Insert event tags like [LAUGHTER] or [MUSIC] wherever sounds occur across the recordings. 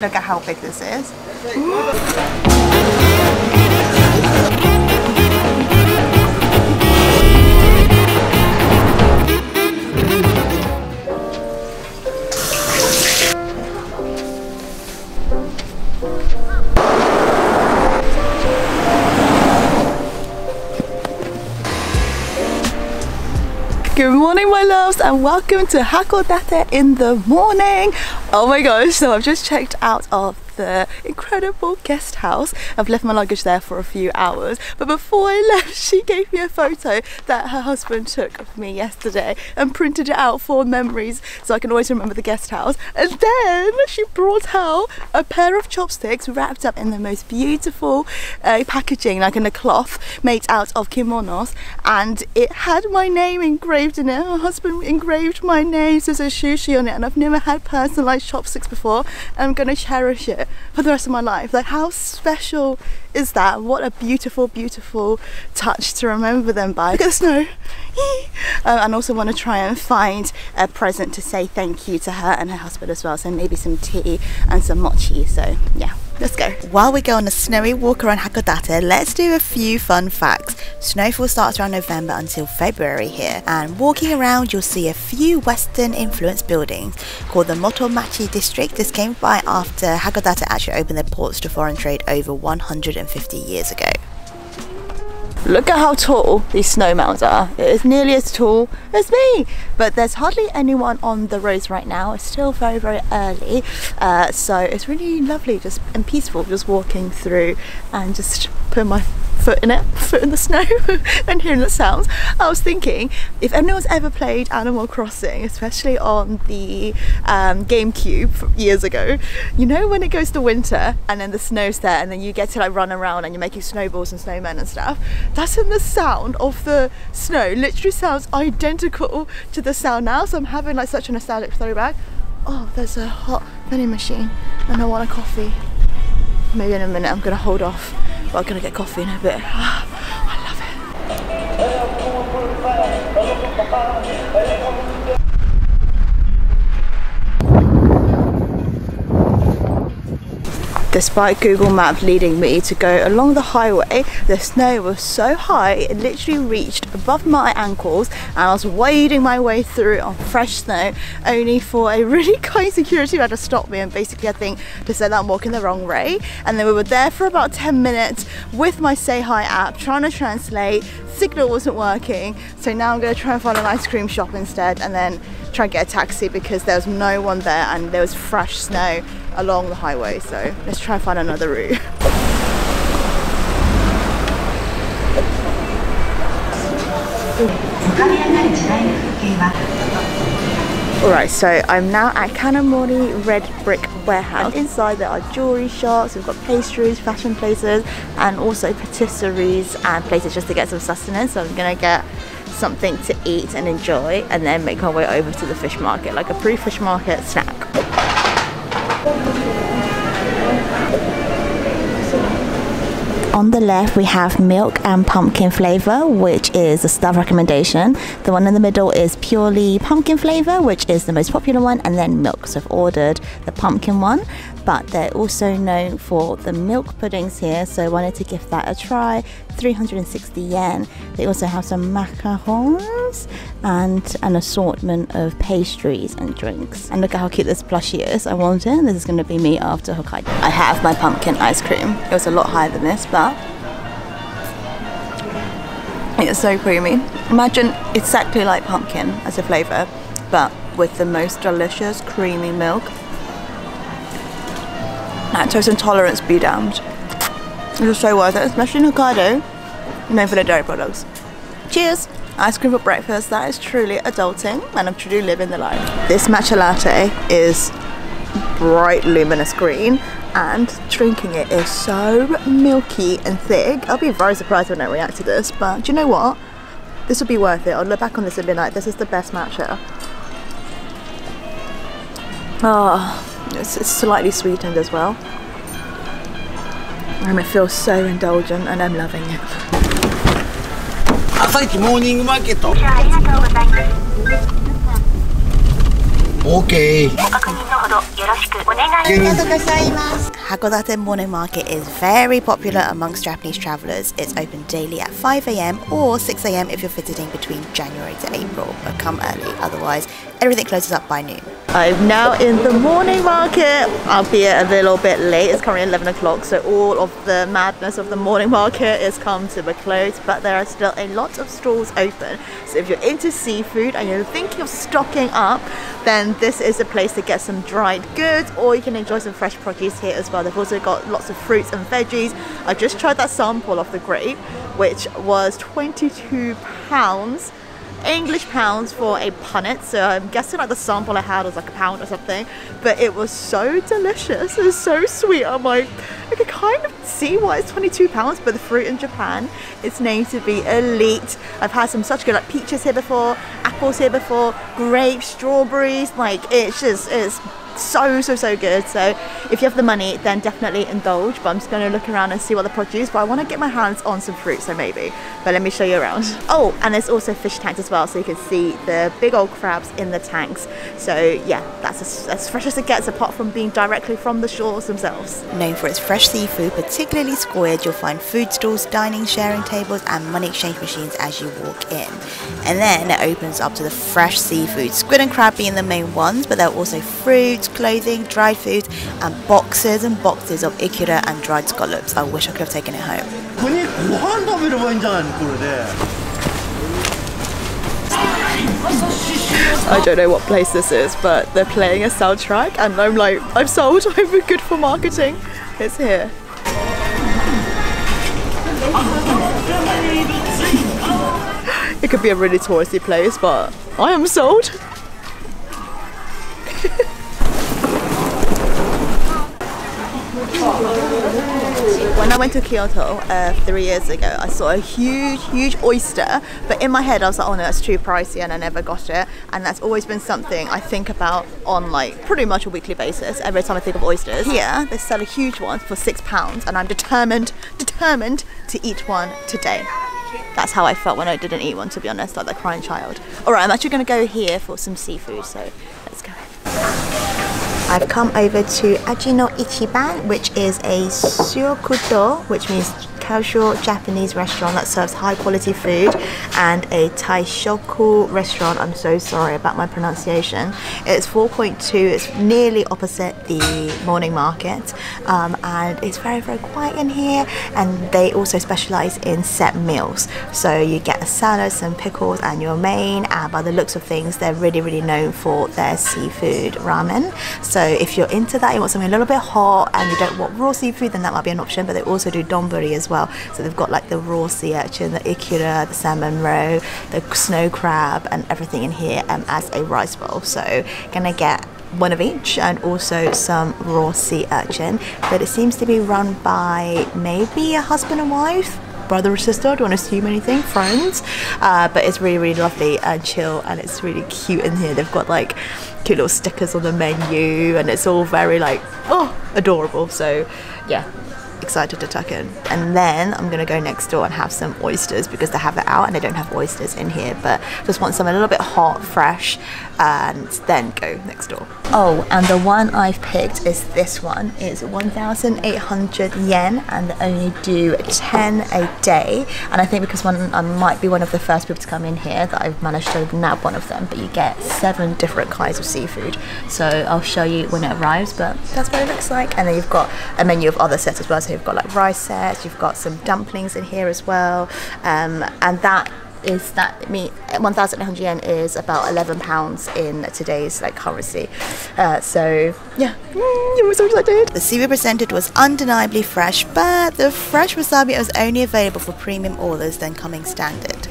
Look at how big this is. [GASPS] Good morning my loves and welcome to Hakodate in the morning. Oh my gosh, so I've just checked out of the incredible guest house. I've left my luggage there for a few hours, but before I left, [LAUGHS] she gave me a photo that her husband took of me yesterday and printed it out for memories so I can always remember the guest house. And then she brought out a pair of chopsticks wrapped up in the most beautiful uh, packaging, like in a cloth made out of kimonos, and it had my name engraved in it. Her husband engraved my name, so there's a sushi on it, and I've never had personalized chopsticks before, I'm gonna cherish it for the rest of my life. Like how special is that? What a beautiful, beautiful touch to remember them by. Look at the snow. [LAUGHS] uh, and also want to try and find a present to say thank you to her and her husband as well. So maybe some tea and some mochi. So yeah. Let's go. While we go on a snowy walk around Hakodate, let's do a few fun facts. Snowfall starts around November until February here, and walking around you'll see a few Western influenced buildings called the Motomachi District. This came by after Hakodate actually opened their ports to foreign trade over 150 years ago. Look at how tall these snow mounds are. It is nearly as tall as me. But there's hardly anyone on the roads right now. It's still very, very early. Uh, so it's really lovely just and peaceful just walking through and just putting my foot in it, [LAUGHS] foot in the snow [LAUGHS] and hearing the sounds. I was thinking if anyone's ever played Animal Crossing, especially on the um, GameCube years ago, you know when it goes to winter and then the snow's there and then you get to like run around and you're making snowballs and snowmen and stuff. That's in the sound of the snow. Literally sounds identical to the sound now. So I'm having like such a nostalgic throwback. Oh, there's a hot vending machine and I want a coffee. Maybe in a minute I'm gonna hold off but I'm gonna get coffee in a bit. [SIGHS] I love it. Despite Google Maps leading me to go along the highway, the snow was so high it literally reached above my ankles and I was wading my way through on fresh snow only for a really [LAUGHS] kind security man to stop me and basically I think to say that I'm walking the wrong way. And then we were there for about 10 minutes with my Say Hi app trying to translate, signal wasn't working so now I'm going to try and find an ice cream shop instead and then try and get a taxi because there was no one there and there was fresh snow along the highway so let's try and find another route Alright, so I'm now at Kanemori Red Brick Warehouse. Inside there are jewellery shops, we've got pastries, fashion places, and also patisseries and places just to get some sustenance. So I'm gonna get something to eat and enjoy and then make my way over to the fish market, like a pre-fish market snack. On the left, we have milk and pumpkin flavor, which is a staff recommendation. The one in the middle is purely pumpkin flavor, which is the most popular one, and then milk. So I've ordered the pumpkin one but they're also known for the milk puddings here, so I wanted to give that a try. 360 yen. They also have some macarons and an assortment of pastries and drinks. And look at how cute this plushie is. I want it. This is going to be me after Hokkaido. I have my pumpkin ice cream. It was a lot higher than this, but it's so creamy. Imagine exactly like pumpkin as a flavour, but with the most delicious creamy milk lactose intolerance be damned. It is so worth it, especially in Hokkaido, known for their dairy products. Cheers! Ice cream for breakfast, that is truly adulting and I'm truly living the life. This matcha latte is bright luminous green and drinking it is so milky and thick. I'll be very surprised when I react to this, but do you know what? This would be worth it. I'll look back on this and be like, this is the best matcha. Oh, it's, it's slightly sweetened as well. And it feels so indulgent and I'm loving it. Morning market. Okay. ニングマーケット OK ご確認のほどよろしくお願い Hakodate morning market is very popular amongst Japanese travelers. It's open daily at 5am or 6am if you're visiting between January to April, but come early, otherwise everything closes up by noon. I'm now in the morning market, albeit a little bit late. It's currently 11 o'clock, so all of the madness of the morning market has come to a close, but there are still a lot of stalls open. So if you're into seafood and you're thinking of stocking up, then this is a place to get some dried goods, or you can enjoy some fresh produce here as well. They've also got lots of fruits and veggies. I just tried that sample of the grape, which was 22 pounds English pounds for a punnet. So I'm guessing like the sample I had was like a pound or something. But it was so delicious. It was so sweet. I'm like, I can kind of see why it's 22 pounds, but the fruit in Japan is named to be elite. I've had some such good like peaches here before, apples here before, grapes, strawberries. Like it's just it's so so so good. So if you have the money then definitely indulge but I'm just going to look around and see what the produce but I want to get my hands on some fruit so maybe. But let me show you around. [LAUGHS] Oh and there's also fish tanks as well so you can see the big old crabs in the tanks. So yeah that's as, as fresh as it gets apart from being directly from the shores themselves. Known for its fresh seafood particularly squid you'll find food stalls dining sharing tables and money exchange machines as you walk in. And then it opens up to the fresh seafood. Squid and crab being the main ones but there are also fruits clothing, dried food, and boxes and boxes of ikura and dried scallops. I wish I could have taken it home. I don't know what place this is, but they're playing a soundtrack, and I'm like, I'm sold, [LAUGHS] I'm good for marketing. It's here. It could be a really touristy place, but I am sold. When I went to Kyoto uh, three years ago, I saw a huge, huge oyster. But in my head, I was like, oh no, that's too pricey, and I never got it. And that's always been something I think about on like pretty much a weekly basis. Every time I think of oysters, here they sell a huge one for six pounds, and I'm determined, determined to eat one today. That's how I felt when I didn't eat one, to be honest, like the crying child. All right, I'm actually going to go here for some seafood, so let's go. I've come over to Ajino Ichiban, which is a shokudo, which means casual Japanese restaurant that serves high quality food, and a teishoku restaurant. I'm so sorry about my pronunciation. It's 4.2. It's nearly opposite the morning market, um, and it's very very quiet in here. And they also specialize in set meals, so you get a salad, some pickles, and your main. And by the looks of things, they're really really known for their seafood ramen. So if you're into that, you want something a little bit hot, and you don't want raw seafood, then that might be an option. But they also do donburi as well. So they've got like the raw sea urchin, the ikura, the salmon roe, the snow crab, and everything in here um, as a rice bowl. So gonna get one of each and also some raw sea urchin. But it seems to be run by maybe a husband and wife brother or sister, I don't want to assume anything, friends. Uh, but it's really, really lovely and chill and it's really cute in here. They've got like cute little stickers on the menu and it's all very like, oh, adorable. So yeah, excited to tuck in. And then I'm gonna go next door and have some oysters because they have it out and they don't have oysters in here. But just want some a little bit hot, fresh, and then go next door. Oh, and the one I've picked is this one. It's 1,800 yen and they only do 10 a day. And I think because one, I might be one of the first people to come in here that I've managed to nab one of them. But you get seven different kinds of seafood. So I'll show you when it arrives, but that's what it looks like. And then you've got a menu of other sets as well. So you've got like rice sets, you've got some dumplings in here as well. Um, and that is that me 1,800 yen is about 11 pounds in today's like currency. Uh, so yeah, mm, so excited. The seafood presented was undeniably fresh, but the fresh wasabi was only available for premium orders then coming standard.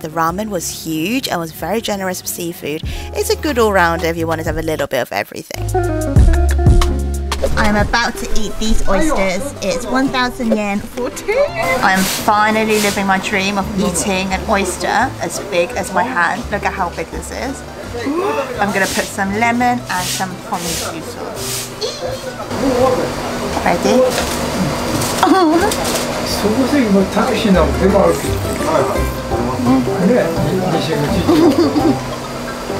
The ramen was huge and was very generous with seafood. It's a good all-rounder if you want to have a little bit of everything. I'm about to eat these oysters. It's 1,000 yen for two. I'm finally living my dream of eating an oyster as big as my hand. Look at how big this is. [GASPS] I'm gonna put some lemon and some tomato sauce. Ready? そ [LAUGHS]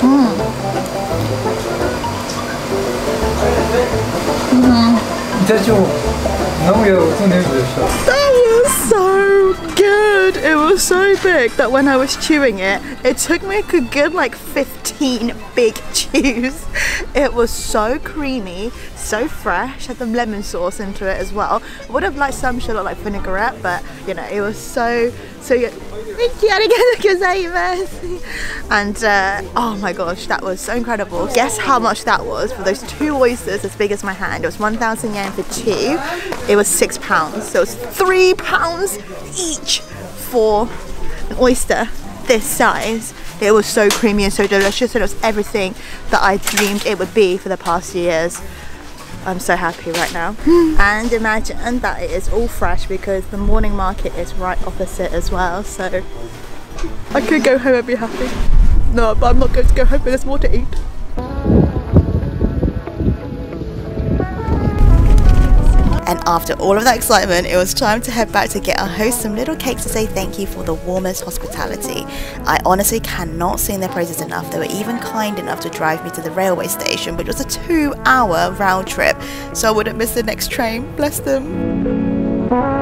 [LAUGHS] mm. That was so good! It was so big that when I was chewing it, it took me a good like 15 big [LAUGHS] chews. It was so creamy, so fresh, had some lemon sauce into it as well. I would have liked some shallot like vinaigrette, but you know, it was so, so Thank you, gozaimasu. [LAUGHS] And uh, oh my gosh, that was so incredible. Guess how much that was for those two oysters as big as my hand? It was 1,000 yen for two. It was six pounds. So it was three pounds each for an oyster this size. It was so creamy and so delicious, and it was everything that I dreamed it would be for the past years. I'm so happy right now. [LAUGHS] Hmm. and imagine that it is all fresh because the morning market is right opposite as well. So I could go home and be happy. No, but I'm not going to go home, but there's more to eat. And after all of that excitement, it was time to head back to get our host some little cakes to say thank you for the warmest hospitality. I honestly cannot sing their praises enough. They were even kind enough to drive me to the railway station, which was a two hour round trip, so I wouldn't miss the next train. Bless them.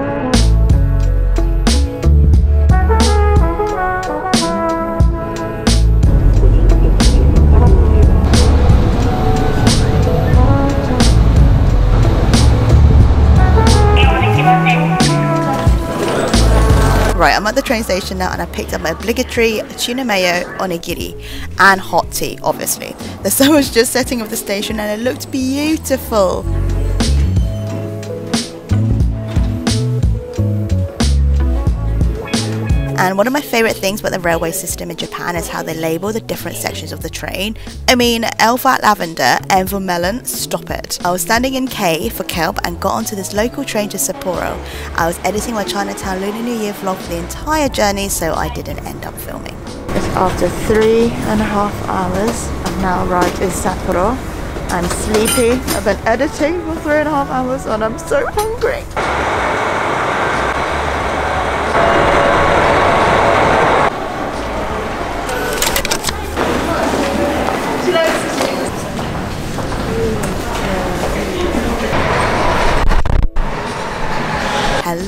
Train station now and I picked up my obligatory tuna mayo onigiri and hot tea, obviously. The sun was just setting off the station and it looked beautiful. And one of my favourite things about the railway system in Japan is how they label the different sections of the train. I mean, Elfat Lavender, Envo Melon, stop it. I was standing in K for kelp and got onto this local train to Sapporo. I was editing my Chinatown Lunar New Year vlog for the entire journey, so I didn't end up filming. It's after three and a half hours. I've now arrived in Sapporo. I'm sleepy. I've been editing for three and a half hours and I'm so hungry.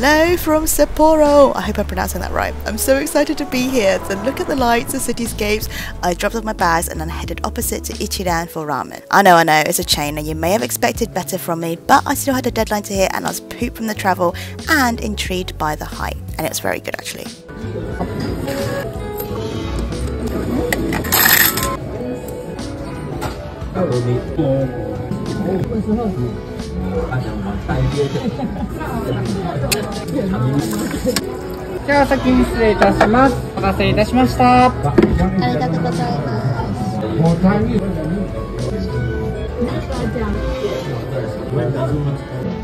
Hello from Sapporo. I hope I'm pronouncing that right. I'm so excited to be here to look at the lights and cityscapes. I dropped off my bags and then headed opposite to Ichiran for ramen. I know, I know, it's a chain and you may have expected better from me, but I still had a deadline to hit and I was pooped from the travel and intrigued by the height. And it was very good actually. Oh, では先に失礼いたします。お待たせいたしました。ありがとうございます。